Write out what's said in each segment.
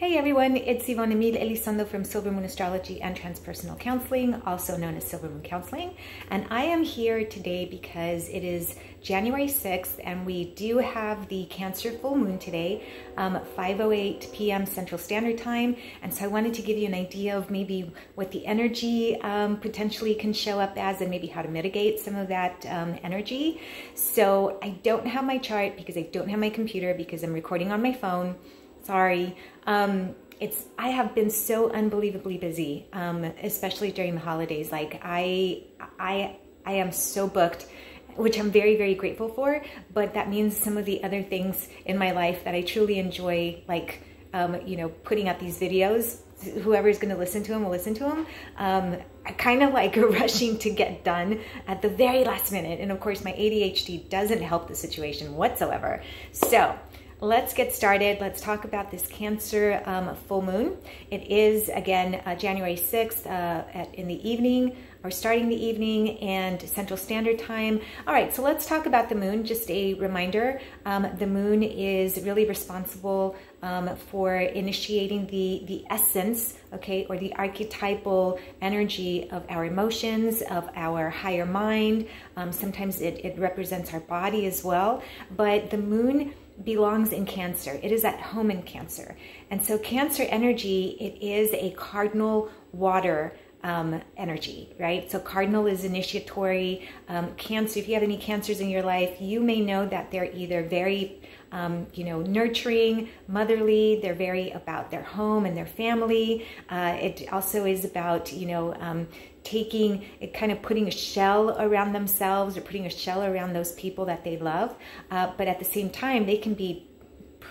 Hey everyone, it's Yvonne Emile Elizondo from Silver Moon Astrology and Transpersonal Counseling, also known as Silver Moon Counseling. And I am here today because it is January 6th and we do have the Cancer full moon today, um, 5.08 p.m. Central Standard Time. And so I wanted to give you an idea of maybe what the energy um, potentially can show up as and maybe how to mitigate some of that um, energy. So I don't have my chart because I don't have my computer because I'm recording on my phone sorry. Um, it's I have been so unbelievably busy, um, especially during the holidays. Like I, I, I am so booked, which I'm very, very grateful for. But that means some of the other things in my life that I truly enjoy, like um, you know, putting out these videos. Whoever's going to listen to them will listen to them. Um, I kind of like rushing to get done at the very last minute. And of course, my ADHD doesn't help the situation whatsoever. So let's get started. Let's talk about this Cancer um, full moon. It is, again, uh, January 6th uh, at, in the evening or starting the evening and Central Standard Time. All right, so let's talk about the moon. Just a reminder, um, the moon is really responsible um, for initiating the, the essence, okay, or the archetypal energy of our emotions, of our higher mind. Um, sometimes it, it represents our body as well, but the moon belongs in Cancer. It is at home in Cancer. And so Cancer energy, it is a cardinal water um, energy, right? So cardinal is initiatory. Um, cancer, if you have any cancers in your life, you may know that they're either very, um, you know, nurturing, motherly. They're very about their home and their family. Uh, it also is about, you know, um, taking it kind of putting a shell around themselves or putting a shell around those people that they love uh, but at the same time they can be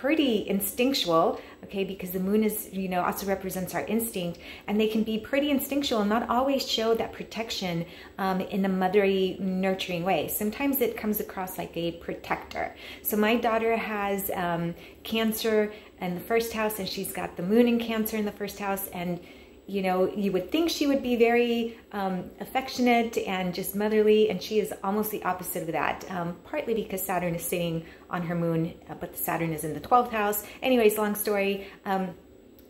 pretty instinctual okay because the moon is you know also represents our instinct and they can be pretty instinctual and not always show that protection um, in a motherly nurturing way. Sometimes it comes across like a protector. So my daughter has um, cancer in the first house and she's got the moon in cancer in the first house and you know, you would think she would be very um, affectionate and just motherly, and she is almost the opposite of that, um, partly because Saturn is sitting on her moon, uh, but Saturn is in the 12th house. Anyways, long story. Um,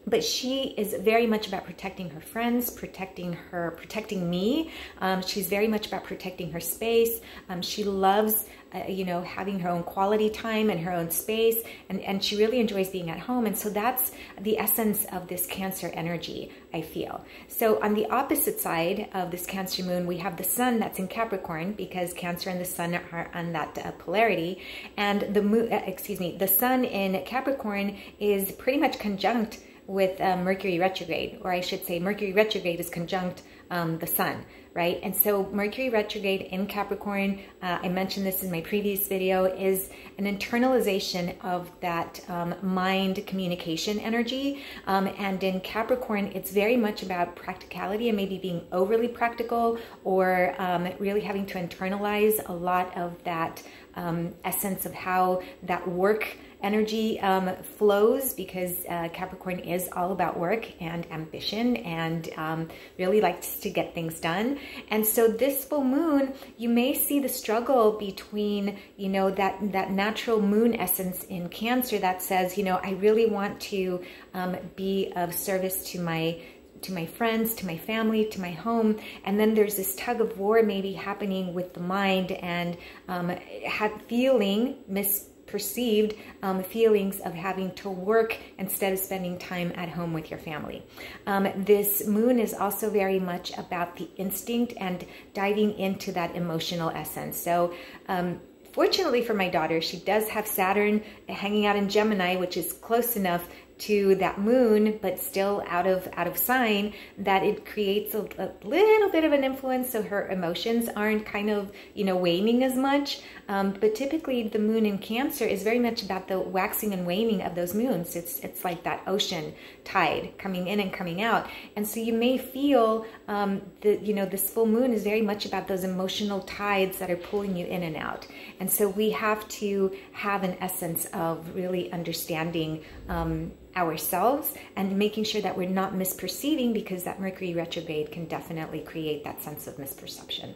but she is very much about protecting her friends, protecting her, protecting me. Um, she's very much about protecting her space. Um, she loves, uh, you know, having her own quality time and her own space, and, and she really enjoys being at home. And so that's the essence of this Cancer energy, I feel. So on the opposite side of this Cancer moon, we have the sun that's in Capricorn because Cancer and the sun are on that uh, polarity. And the moon, uh, excuse me, the sun in Capricorn is pretty much conjunct with um, Mercury retrograde, or I should say Mercury retrograde is conjunct um, the sun, right? And so Mercury retrograde in Capricorn, uh, I mentioned this in my previous video, is an internalization of that um, mind communication energy. Um, and in Capricorn, it's very much about practicality and maybe being overly practical or um, really having to internalize a lot of that um, essence of how that work energy um, flows because uh, Capricorn is all about work and ambition and um, really likes to get things done. And so this full moon, you may see the struggle between, you know, that, that natural moon essence in Cancer that says, you know, I really want to um, be of service to my to my friends, to my family, to my home. And then there's this tug of war maybe happening with the mind and um, have feeling mis perceived um, feelings of having to work instead of spending time at home with your family. Um, this moon is also very much about the instinct and diving into that emotional essence. So um, fortunately for my daughter, she does have Saturn hanging out in Gemini, which is close enough to that moon, but still out of out of sign, that it creates a, a, little bit of an influence so her emotions aren't kind of, you know, waning as much. Um, but typically the moon in Cancer is very much about the waxing and waning of those moons. It's, it's like that ocean tide coming in and coming out. And so you may feel um, that, you know, this full moon is very much about those emotional tides that are pulling you in and out. And so we have to have an essence of really understanding um, ourselves and making sure that we're not misperceiving because that Mercury retrograde can definitely create that sense of misperception.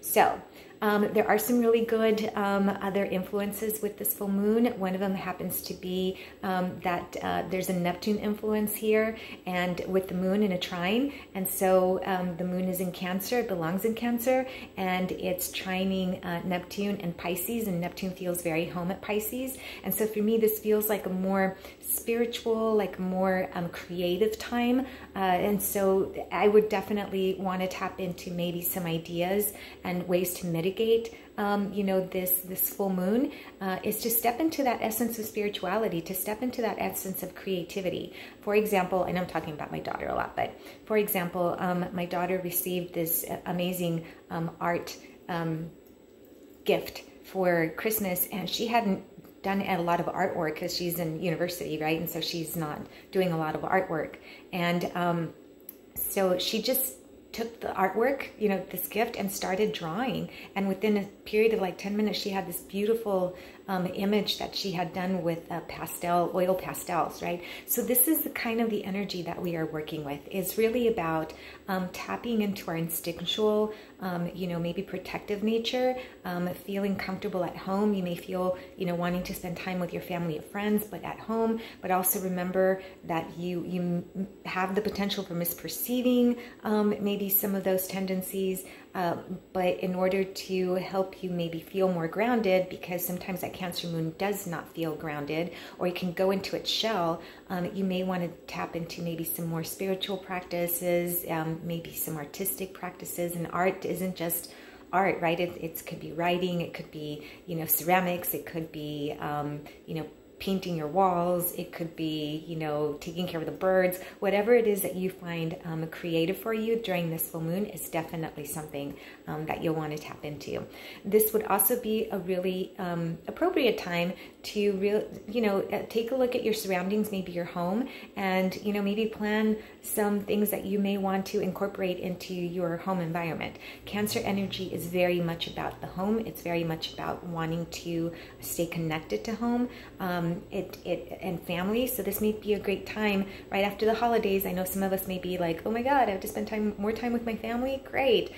So Um, there are some really good um, other influences with this full moon. One of them happens to be um, that uh, there's a Neptune influence here and with the moon in a trine. And so um, the moon is in Cancer, it belongs in Cancer, and it's trining uh, Neptune and Pisces, and Neptune feels very home at Pisces. And so for me, this feels like a more spiritual, like more um, creative time. Uh, and so I would definitely want to tap into maybe some ideas and ways to mitigate mitigate um, you know this this full moon uh, is to step into that essence of spirituality to step into that essence of creativity. For example and i'm talking about my daughter a lot but for example um, my daughter received this amazing um, art um, gift for christmas and she hadn't done a lot of artwork because she's in university right? And so she's not doing a lot of artwork. And um, so she just took the artwork, you know, this gift and started drawing. And within a period of like 10 minutes, she had this beautiful um, image that she had done with uh, pastel, oil pastels, right? So this is the kind of the energy that we are working with. It's really about um, tapping into our instinctual, um, you know, maybe protective nature, um, feeling comfortable at home. You may feel, you know, wanting to spend time with your family or friends, but at home, but also remember that you, you have the potential for misperceiving um, maybe some of those tendencies. Um, but in order to help you maybe feel more grounded, because sometimes that Cancer moon does not feel grounded, or you can go into its shell, um, you may want to tap into maybe some more spiritual practices, um, maybe some artistic practices. And art isn't just art, right? It, it could be writing, it could be, you know, ceramics, it could be, um, you know, painting your walls, it could be, you know, taking care of the birds, whatever it is that you find um, creative for you during this full moon is definitely something um, that you'll want to tap into. This would also be a really um, appropriate time to real, you know, uh, take a look at your surroundings, maybe your home, and, you know, maybe plan some things that you may want to incorporate into your home environment. Cancer energy is very much about the home. It's very much about wanting to stay connected to home. Um, it, it and family. So this may be a great time right after the holidays. I know some of us may be like, oh my God, I have to spend time more time with my family. Great.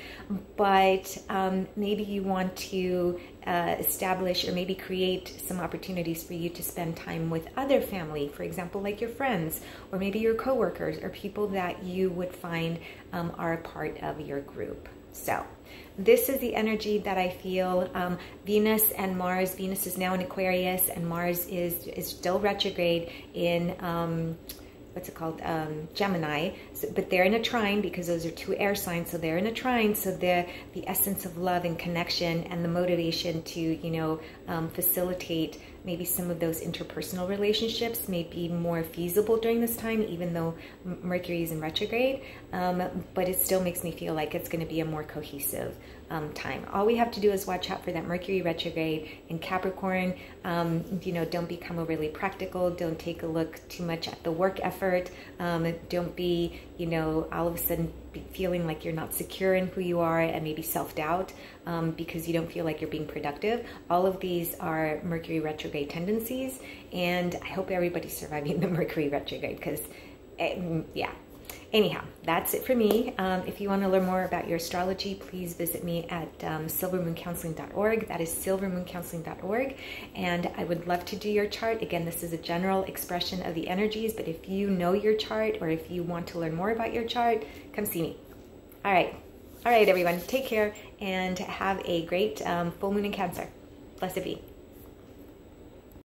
But um, maybe you want to uh, establish or maybe create some opportunities for you to spend time with other family, for example, like your friends or maybe your coworkers or people that you would find um, are a part of your group. So this is the energy that I feel. Um, Venus and Mars, Venus is now in Aquarius and Mars is, is still retrograde in, um, what's it called, um, Gemini. So, but they're in a trine because those are two air signs. So they're in a trine. So the the essence of love and connection and the motivation to, you know, um, facilitate maybe some of those interpersonal relationships may be more feasible during this time, even though Mercury is in retrograde. Um, but it still makes me feel like it's going to be a more cohesive um, time. All we have to do is watch out for that Mercury retrograde in Capricorn. Um, you know, don't become overly practical. Don't take a look too much at the work effort. Um, don't be, you know, all of a sudden feeling like you're not secure in who you are and maybe self-doubt um, because you don't feel like you're being productive. All of these are Mercury retrograde tendencies, and I hope everybody's surviving the Mercury retrograde because, eh, yeah, Anyhow, that's it for me. Um, if you want to learn more about your astrology, please visit me at um, silvermooncounseling.org. That is silvermooncounseling.org. And I would love to do your chart. Again, this is a general expression of the energies, but if you know your chart or if you want to learn more about your chart, come see me. All right. All right, everyone. Take care and have a great um, full moon in Cancer. Blessed be.